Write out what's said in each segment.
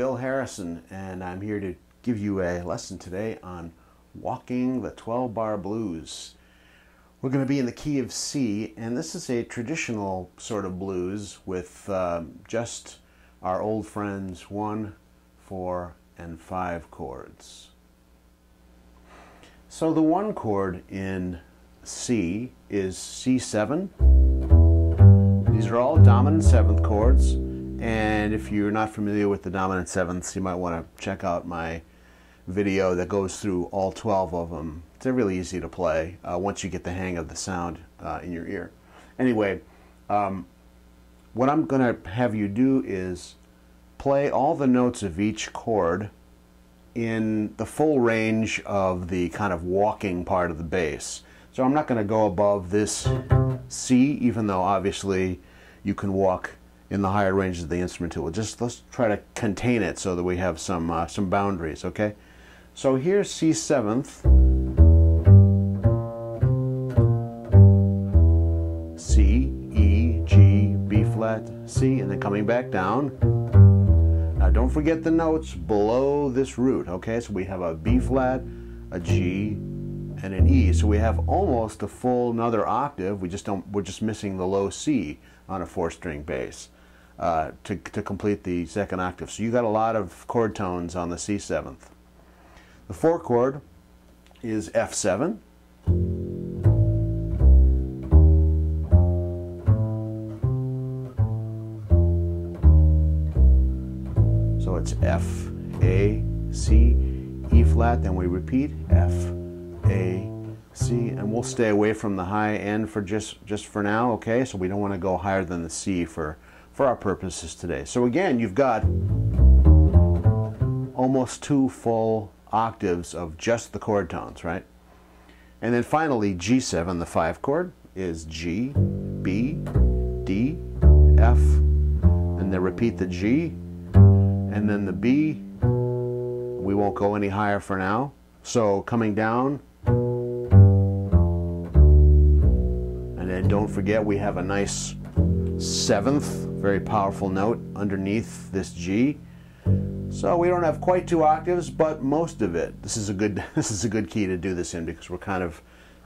Bill Harrison, and I'm here to give you a lesson today on walking the 12 bar blues. We're going to be in the key of C, and this is a traditional sort of blues with uh, just our old friends 1, 4, and 5 chords. So the 1 chord in C is C7. These are all dominant 7th chords. And if you're not familiar with the dominant sevenths, you might want to check out my video that goes through all 12 of them. They're really easy to play uh, once you get the hang of the sound uh, in your ear. Anyway, um, what I'm going to have you do is play all the notes of each chord in the full range of the kind of walking part of the bass. So I'm not going to go above this C, even though obviously you can walk in the higher ranges of the instrument tool. Just let's try to contain it so that we have some uh, some boundaries, okay? So here's C seventh, C, E, G, B flat, C, and then coming back down. Now don't forget the notes below this root, okay? So we have a B flat, a G, and an E. So we have almost a full another octave. We just don't. We're just missing the low C on a four-string bass uh, to, to complete the second octave. So you got a lot of chord tones on the C seventh. The four chord is F7. So it's F, A, C, E flat, then we repeat F, A, C, and we'll stay away from the high end for just, just for now, okay? So we don't want to go higher than the C for for our purposes today. So again, you've got almost two full octaves of just the chord tones, right? And then finally, G7, the five chord, is G, B, D, F, and then repeat the G, and then the B. We won't go any higher for now. So coming down, and then don't forget we have a nice seventh, very powerful note underneath this G. So we don't have quite two octaves, but most of it. This is a good this is a good key to do this in because we're kind of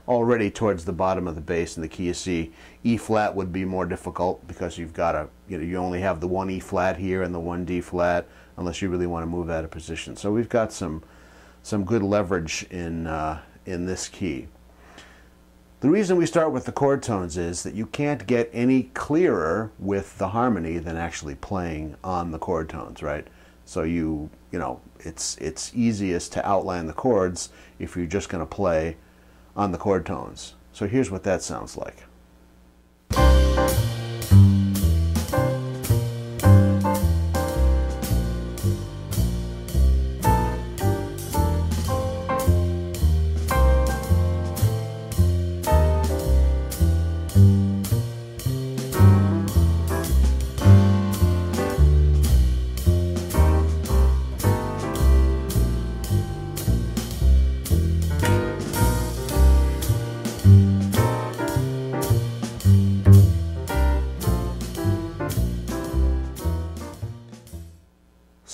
already towards the bottom of the bass in the key of C. E flat would be more difficult because you've got a you know you only have the one E flat here and the one D flat unless you really want to move out of position. So we've got some some good leverage in uh, in this key. The reason we start with the chord tones is that you can't get any clearer with the harmony than actually playing on the chord tones, right? So you, you know, it's it's easiest to outline the chords if you're just going to play on the chord tones. So here's what that sounds like.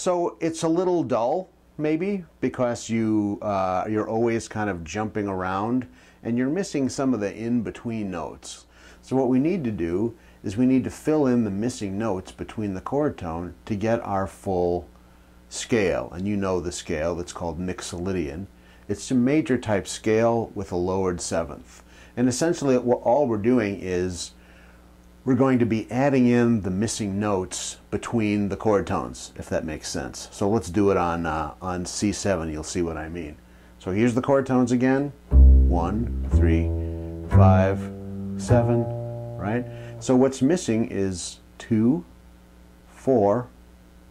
So it's a little dull, maybe, because you uh, you're always kind of jumping around and you're missing some of the in-between notes. So what we need to do is we need to fill in the missing notes between the chord tone to get our full scale. And you know the scale, that's called Mixolydian. It's a major type scale with a lowered seventh. And essentially what all we're doing is we're going to be adding in the missing notes between the chord tones, if that makes sense. So let's do it on, uh, on C7, you'll see what I mean. So here's the chord tones again. One, three, five, seven, right? So what's missing is two, four,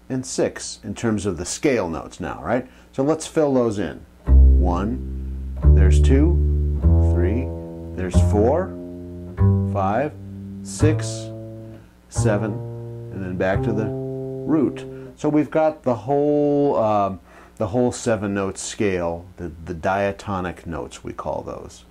and six in terms of the scale notes now, right? So let's fill those in. One, there's two, three, there's four, five, six, seven, and then back to the root. So we've got the whole uh, the whole seven note scale, the, the diatonic notes we call those.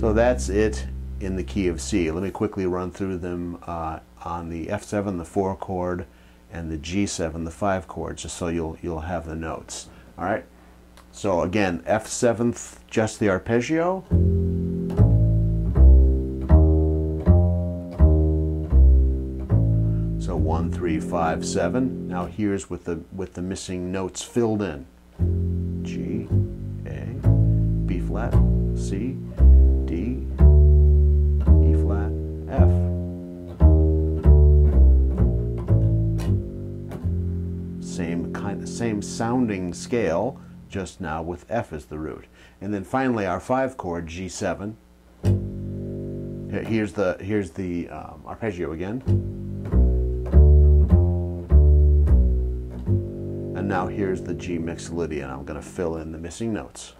So that's it in the key of C. Let me quickly run through them uh, on the F7, the 4 chord, and the G7, the 5 chord, just so you'll, you'll have the notes. All right? So again, F7th, just the arpeggio. So one, three, five, seven. Now here's with the with the missing notes filled in. G, A, B flat, C, Same same sounding scale, just now with F as the root. And then finally our five chord G7. Here's the here's the um, arpeggio again. And now here's the G Mixolydian. I'm going to fill in the missing notes.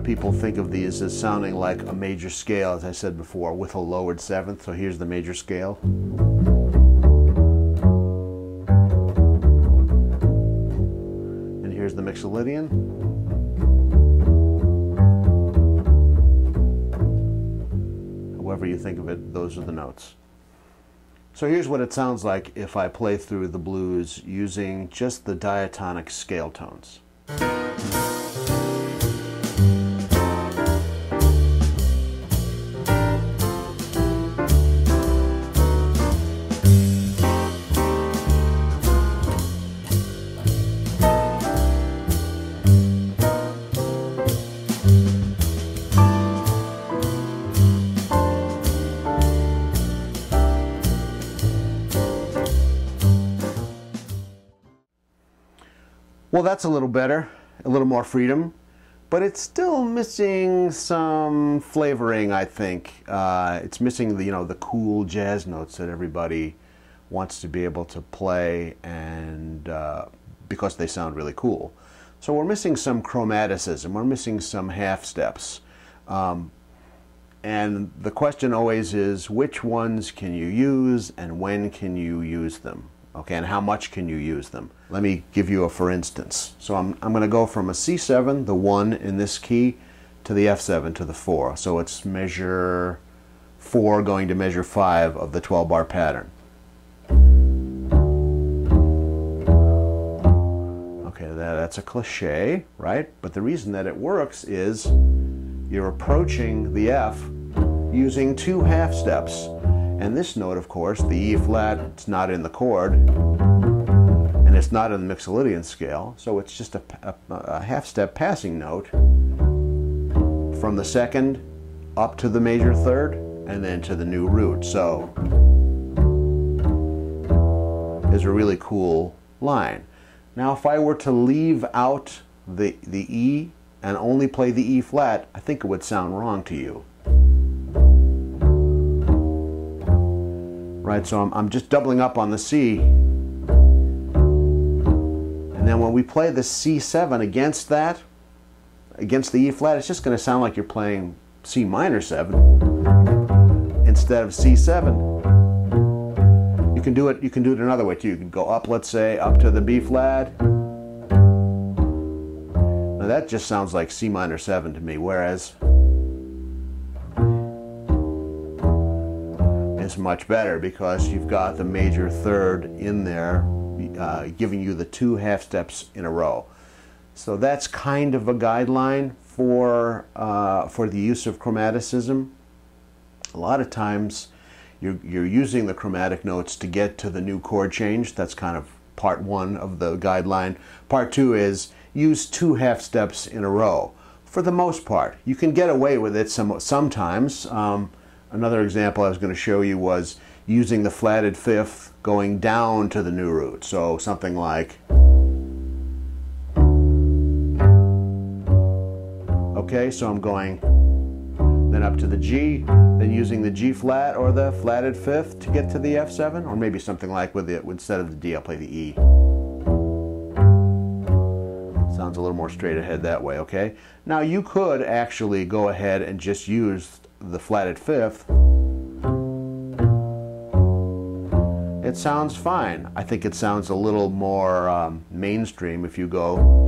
Of people think of these as sounding like a major scale, as I said before, with a lowered seventh. So here's the major scale. And here's the Mixolydian. however you think of it, those are the notes. So here's what it sounds like if I play through the blues using just the diatonic scale tones. Well, that's a little better, a little more freedom, but it's still missing some flavoring. I think uh, it's missing the you know the cool jazz notes that everybody wants to be able to play, and uh, because they sound really cool. So we're missing some chromaticism. We're missing some half steps. Um, and the question always is which ones can you use and when can you use them? Okay, and how much can you use them? Let me give you a for instance. So I'm, I'm going to go from a C7, the 1 in this key, to the F7 to the 4. So it's measure 4 going to measure 5 of the 12 bar pattern. Okay, that, that's a cliche, right? But the reason that it works is you're approaching the F using two half steps. And this note, of course, the E flat, it's not in the chord, and it's not in the Mixolydian scale, so it's just a, a, a half step passing note from the second up to the major third and then to the new root. So is a really cool line. Now if I were to leave out the, the E and only play the E flat, I think it would sound wrong to you. Right? So I'm, I'm just doubling up on the C. And then when we play the C7 against that, against the E flat, it's just going to sound like you're playing C minor 7 instead of C7. You can do it you can do it another way too. You can go up, let's say, up to the B flat. Now that just sounds like C minor 7 to me, whereas much better because you've got the major third in there uh, giving you the two half steps in a row. So that's kind of a guideline for, uh, for the use of chromaticism. A lot of times you're, you're using the chromatic notes to get to the new chord change. That's kind of part one of the guideline. Part two is use two half steps in a row. For the most part, you can get away with it some, sometimes. Um, Another example I was going to show you was using the flatted fifth going down to the new root. So something like, okay, so I'm going, then up to the G, then using the G flat or the flatted fifth to get to the F7, or maybe something like with it, instead of the D, I'll play the E. Sounds a little more straight ahead that way, okay? Now you could actually go ahead and just use the flatted fifth. It sounds fine. I think it sounds a little more um, mainstream if you go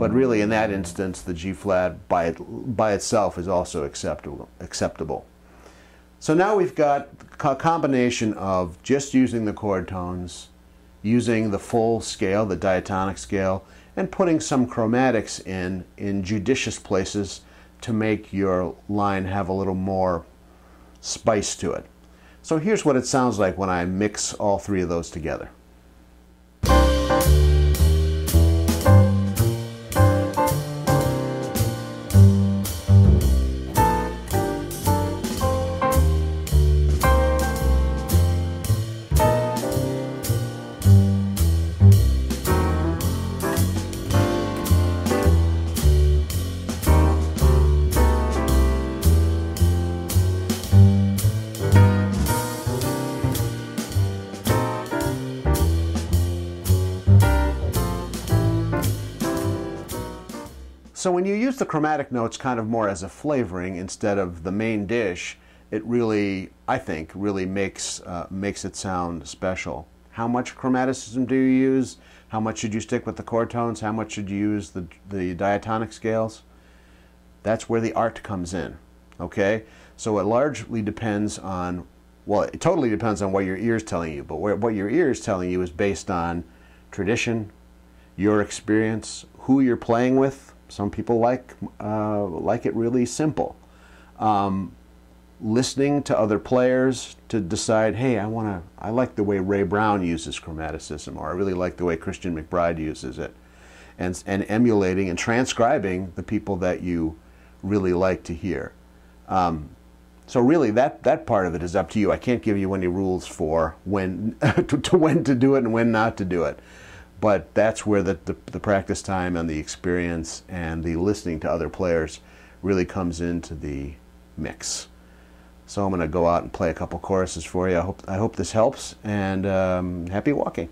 but really, in that instance, the G flat by, by itself is also acceptable. acceptable. So now we've got a combination of just using the chord tones, using the full scale, the diatonic scale, and putting some chromatics in in judicious places to make your line have a little more spice to it. So here's what it sounds like when I mix all three of those together. So when you use the chromatic notes kind of more as a flavoring instead of the main dish, it really, I think, really makes uh, makes it sound special. How much chromaticism do you use? How much should you stick with the chord tones? How much should you use the the diatonic scales? That's where the art comes in. Okay, so it largely depends on well, it totally depends on what your ear is telling you, but what your ear is telling you is based on tradition, your experience, who you're playing with, some people like uh, like it really simple. Um, listening to other players to decide, hey, I want to. I like the way Ray Brown uses chromaticism, or I really like the way Christian McBride uses it, and and emulating and transcribing the people that you really like to hear. Um, so really, that that part of it is up to you. I can't give you any rules for when to, to when to do it and when not to do it but that's where the, the, the, practice time and the experience and the listening to other players really comes into the mix. So I'm going to go out and play a couple choruses for you. I hope, I hope this helps, and um, happy walking.